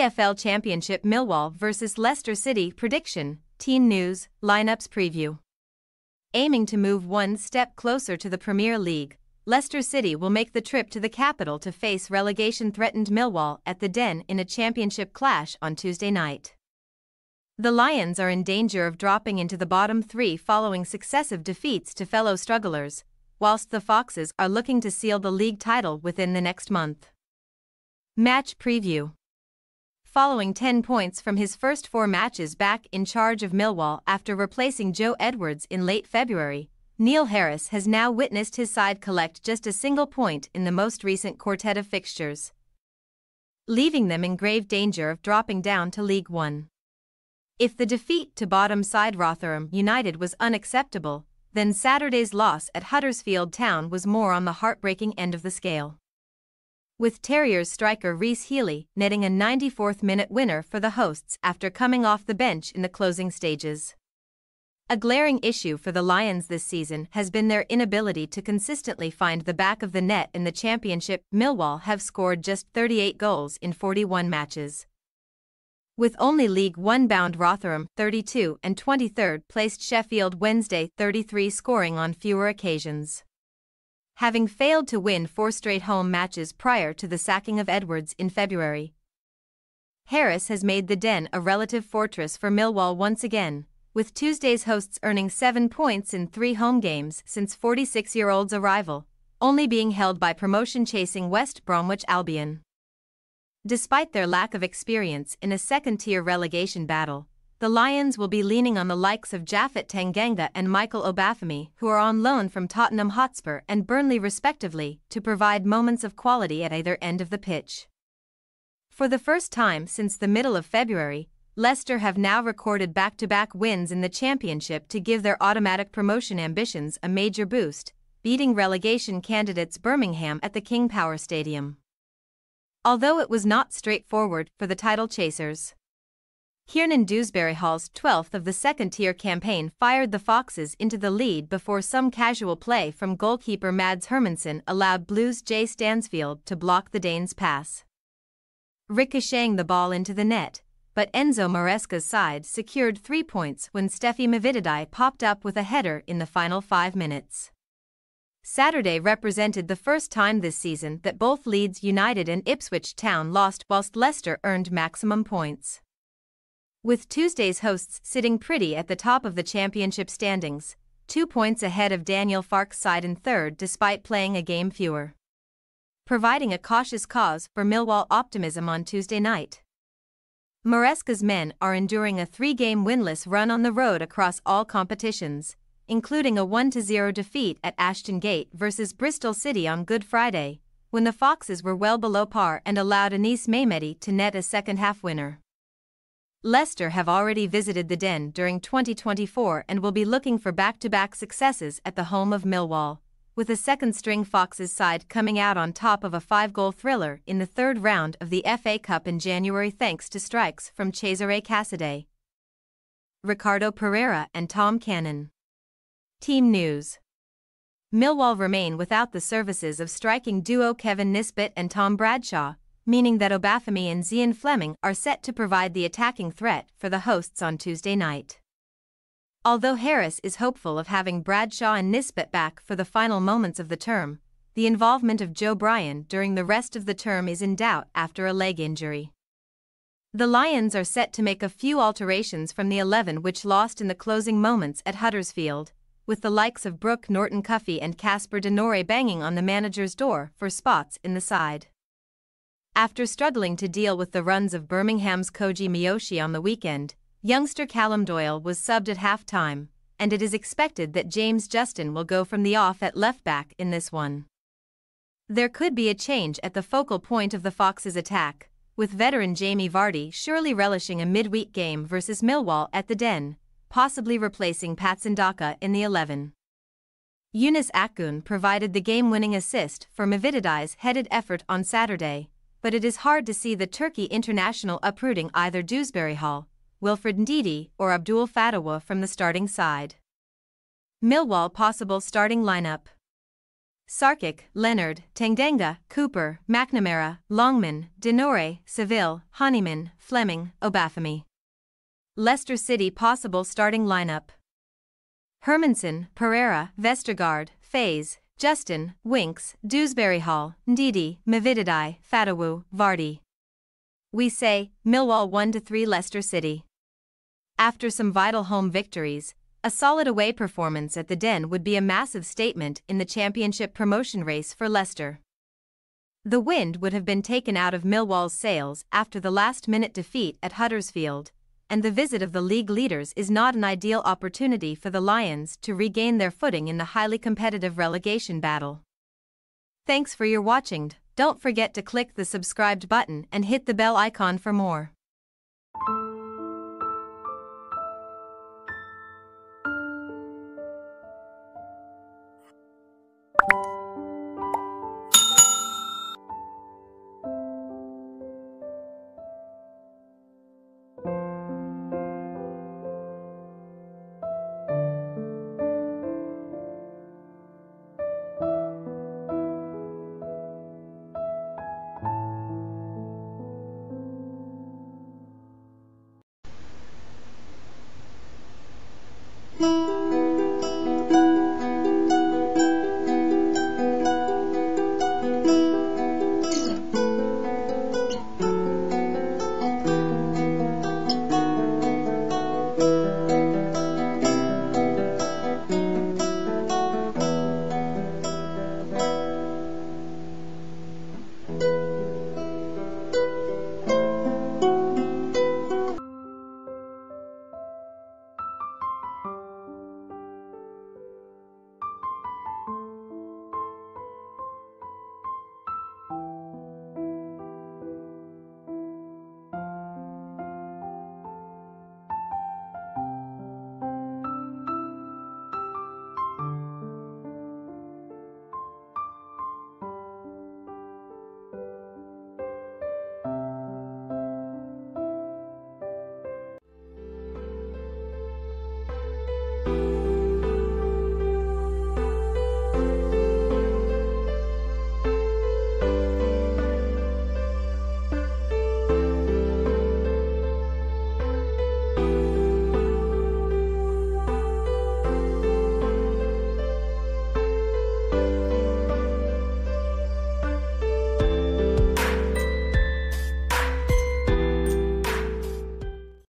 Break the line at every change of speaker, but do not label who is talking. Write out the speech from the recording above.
EFL Championship Millwall vs Leicester City prediction, team news, lineups preview. Aiming to move one step closer to the Premier League, Leicester City will make the trip to the capital to face relegation threatened Millwall at the Den in a championship clash on Tuesday night. The Lions are in danger of dropping into the bottom three following successive defeats to fellow strugglers, whilst the Foxes are looking to seal the league title within the next month. Match Preview Following 10 points from his first four matches back in charge of Millwall after replacing Joe Edwards in late February, Neil Harris has now witnessed his side collect just a single point in the most recent quartet of fixtures, leaving them in grave danger of dropping down to League One. If the defeat to bottom side Rotherham United was unacceptable, then Saturday's loss at Huddersfield Town was more on the heartbreaking end of the scale. With Terriers striker Rhys Healy netting a 94th minute winner for the hosts after coming off the bench in the closing stages. A glaring issue for the Lions this season has been their inability to consistently find the back of the net in the championship. Millwall have scored just 38 goals in 41 matches. With only League One bound Rotherham 32 and 23rd placed Sheffield Wednesday 33 scoring on fewer occasions. Having failed to win four straight home matches prior to the sacking of Edwards in February, Harris has made the Den a relative fortress for Millwall once again with Tuesday's hosts earning seven points in three home games since 46 year old's arrival, only being held by promotion chasing West Bromwich Albion. Despite their lack of experience in a second tier relegation battle, the Lions will be leaning on the likes of Japhet Tanganga and Michael Obafemi, who are on loan from Tottenham Hotspur and Burnley respectively, to provide moments of quality at either end of the pitch. For the first time since the middle of February, Leicester have now recorded back to back wins in the Championship to give their automatic promotion ambitions a major boost, beating relegation candidates Birmingham at the King Power Stadium. Although it was not straightforward for the title chasers. Kiernan Dewsbury Hall's 12th of the second tier campaign fired the Foxes into the lead before some casual play from goalkeeper Mads Hermansen allowed Blues Jay Stansfield to block the Danes' pass. Ricocheting the ball into the net, but Enzo Maresca's side secured three points when Stephy Mavididi popped up with a header in the final five minutes. Saturday represented the first time this season that both Leeds United and Ipswich Town lost whilst Leicester earned maximum points. With Tuesday's hosts sitting pretty at the top of the championship standings, two points ahead of Daniel Farke's side in third despite playing a game fewer. Providing a cautious cause for Millwall optimism on Tuesday night. Maresca's men are enduring a three-game winless run on the road across all competitions, including a 1-0 defeat at Ashton Gate versus Bristol City on Good Friday, when the Foxes were well below par and allowed Anis Mehmeti to net a second-half winner. Leicester have already visited the Den during 2024 and will be looking for back-to-back successes at the home of Millwall with a second-string Foxes side coming out on top of a five-goal thriller in the third round of the FA Cup in January thanks to strikes from Cesare Casadei, Ricardo Pereira and Tom Cannon. Team News Millwall remain without the services of striking duo Kevin Nisbet and Tom Bradshaw, meaning that Obafemi and Zian Flemming are set to provide the attacking threat for the hosts on Tuesday night. Although Harris is hopeful of having Bradshaw and Nisbet back for the final moments of the term, the involvement of Joe Bryan during the rest of the term is in doubt after a leg injury. The Lions are set to make a few alterations from the 11 which lost in the closing moments at Huddersfield, with the likes of Brooke Norton Cuffy and Casper De Norre banging on the manager's door for spots in the side. After struggling to deal with the runs of Birmingham's Koji Miyoshi on the weekend, youngster Callum Doyle was subbed at half-time, and it is expected that James Justin will go from the off at left back in this one. There could be a change at the focal point of the Foxes' attack, with veteran Jamie Vardy surely relishing a midweek game versus Millwall at the Den, possibly replacing Patson Daka in the 11. Yunus Akgün provided the game-winning assist for Mavididi's headed effort on Saturday, but it is hard to see the Turkey international uprooting either Dewsbury Hall, Wilfred Ndidi or Abdul Fatawu from the starting side. Millwall possible starting lineup. Sarkic, Leonard, Tanganga, Cooper, McNamara, Longman, Denore, Saville, Honeyman, Flemming, Obafemi. Leicester City possible starting lineup. Hermansen, Pereira, Vestergaard, Faes, Justin, Winks, Dewsbury Hall, Ndidi, Mavididi, Fatawu, Vardy. We say, Millwall 1-3 Leicester City. After some vital home victories, a solid away performance at the Den would be a massive statement in the championship promotion race for Leicester. The wind would have been taken out of Millwall's sails after the last minute defeat at Huddersfield, and the visit of the league leaders is not an ideal opportunity for the Lions to regain their footing in the highly competitive relegation battle. Thanks for your watching. Don't forget to click the subscribed button and hit the bell icon for more.
You